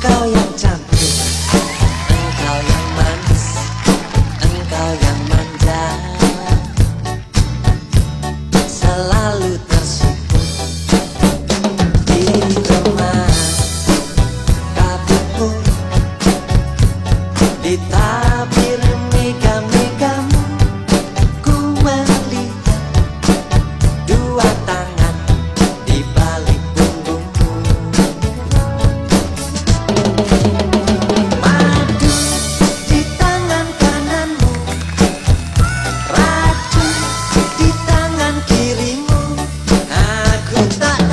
Engkau yang cantik. Engkau yang manis. Engkau yang manja. Selalu tersipu Di rumah. Kabutmu pun tanah た